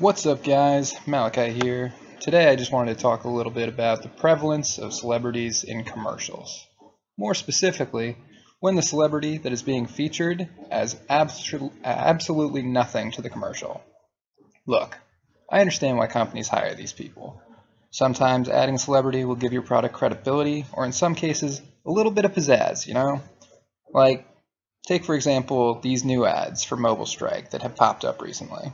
What's up guys, Malachi here. Today I just wanted to talk a little bit about the prevalence of celebrities in commercials. More specifically, when the celebrity that is being featured abso absolutely nothing to the commercial. Look, I understand why companies hire these people. Sometimes adding celebrity will give your product credibility, or in some cases, a little bit of pizzazz, you know? Like, take for example these new ads for Mobile Strike that have popped up recently.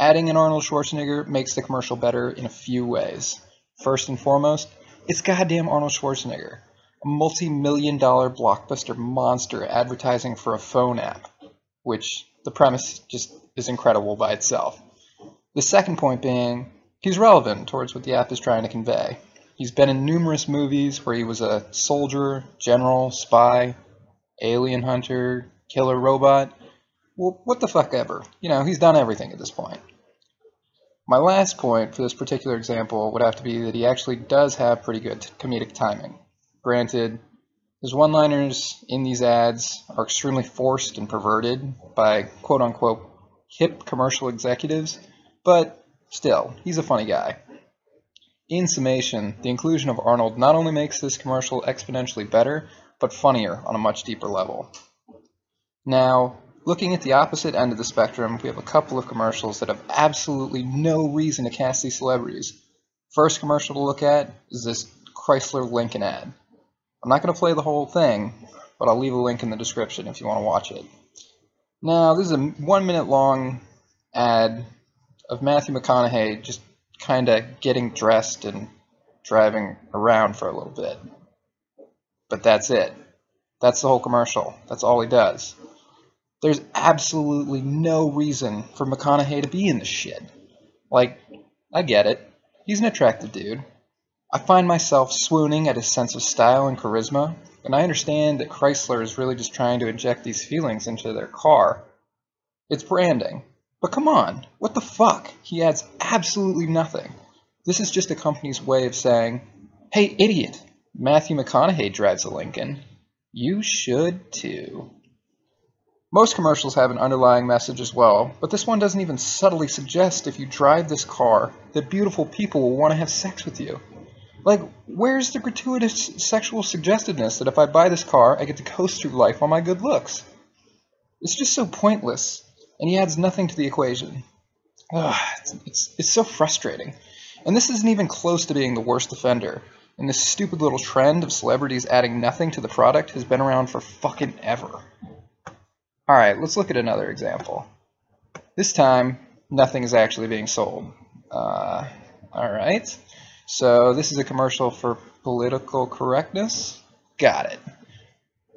Adding an Arnold Schwarzenegger makes the commercial better in a few ways. First and foremost, it's goddamn Arnold Schwarzenegger, a multi-million dollar blockbuster monster advertising for a phone app, which the premise just is incredible by itself. The second point being, he's relevant towards what the app is trying to convey. He's been in numerous movies where he was a soldier, general, spy, alien hunter, killer robot. Well, what the fuck ever. You know, he's done everything at this point. My last point for this particular example would have to be that he actually does have pretty good comedic timing. Granted, his one-liners in these ads are extremely forced and perverted by quote-unquote hip commercial executives, but still, he's a funny guy. In summation, the inclusion of Arnold not only makes this commercial exponentially better, but funnier on a much deeper level. Now, Looking at the opposite end of the spectrum, we have a couple of commercials that have absolutely no reason to cast these celebrities. First commercial to look at is this Chrysler Lincoln ad. I'm not going to play the whole thing, but I'll leave a link in the description if you want to watch it. Now, this is a one minute long ad of Matthew McConaughey just kind of getting dressed and driving around for a little bit. But that's it. That's the whole commercial. That's all he does. There's absolutely no reason for McConaughey to be in this shit. Like, I get it. He's an attractive dude. I find myself swooning at his sense of style and charisma, and I understand that Chrysler is really just trying to inject these feelings into their car. It's branding. But come on, what the fuck? He adds absolutely nothing. This is just a company's way of saying, hey, idiot, Matthew McConaughey drives a Lincoln. You should too. Most commercials have an underlying message as well, but this one doesn't even subtly suggest if you drive this car that beautiful people will want to have sex with you. Like, where's the gratuitous sexual suggestiveness that if I buy this car, I get to coast through life on my good looks? It's just so pointless, and he adds nothing to the equation. Ugh, it's, it's, it's so frustrating. And this isn't even close to being the worst offender. And this stupid little trend of celebrities adding nothing to the product has been around for fucking ever. Alright, let's look at another example. This time, nothing is actually being sold. Uh, Alright, so this is a commercial for political correctness. Got it.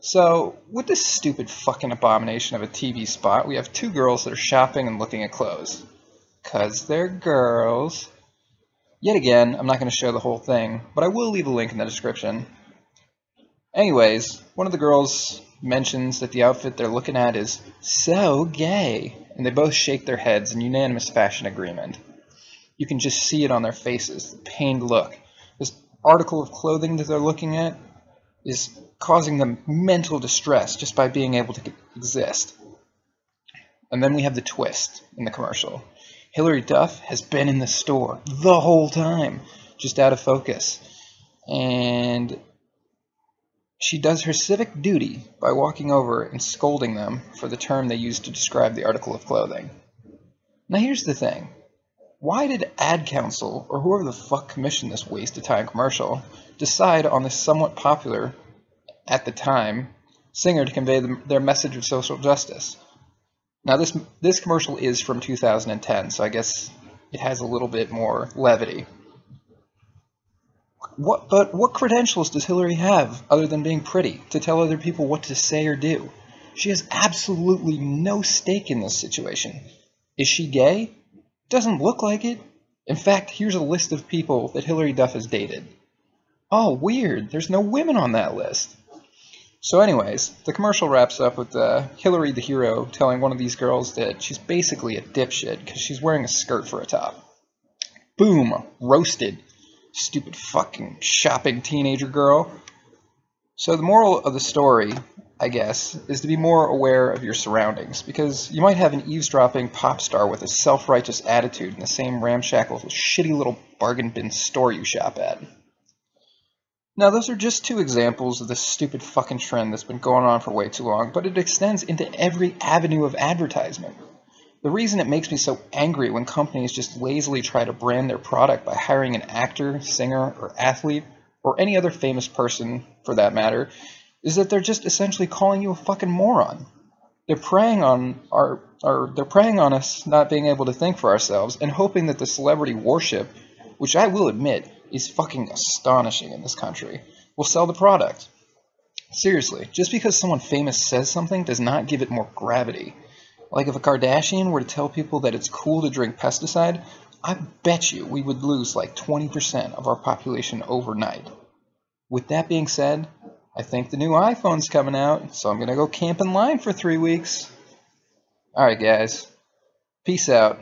So, with this stupid fucking abomination of a TV spot, we have two girls that are shopping and looking at clothes. Because they're girls. Yet again, I'm not going to show the whole thing, but I will leave a link in the description. Anyways, one of the girls mentions that the outfit they're looking at is so gay, and they both shake their heads in unanimous fashion agreement. You can just see it on their faces, the pained look. This article of clothing that they're looking at is causing them mental distress just by being able to exist. And then we have the twist in the commercial. Hilary Duff has been in the store the whole time, just out of focus. And she does her civic duty by walking over and scolding them for the term they used to describe the article of clothing. Now here's the thing. Why did Ad Council, or whoever the fuck commissioned this waste of time commercial, decide on this somewhat popular, at the time, singer to convey the, their message of social justice? Now this this commercial is from 2010, so I guess it has a little bit more levity. What, but what credentials does Hilary have other than being pretty to tell other people what to say or do? She has absolutely no stake in this situation. Is she gay? Doesn't look like it. In fact, here's a list of people that Hilary Duff has dated. Oh, weird. There's no women on that list. So anyways, the commercial wraps up with uh, Hilary the hero telling one of these girls that she's basically a dipshit because she's wearing a skirt for a top. Boom! Roasted. Stupid fucking shopping teenager girl. So the moral of the story I guess, is to be more aware of your surroundings, because you might have an eavesdropping pop star with a self-righteous attitude in the same ramshackle, shitty little bargain bin store you shop at. Now, those are just two examples of this stupid fucking trend that's been going on for way too long, but it extends into every avenue of advertisement. The reason it makes me so angry when companies just lazily try to brand their product by hiring an actor, singer, or athlete, or any other famous person for that matter, is that they're just essentially calling you a fucking moron. They're preying on our, or they're preying on us not being able to think for ourselves and hoping that the celebrity worship, which I will admit is fucking astonishing in this country, will sell the product. Seriously, just because someone famous says something does not give it more gravity. Like if a Kardashian were to tell people that it's cool to drink pesticide, I bet you we would lose like 20% of our population overnight. With that being said, I think the new iPhone's coming out, so I'm going to go camp in line for three weeks. Alright guys, peace out.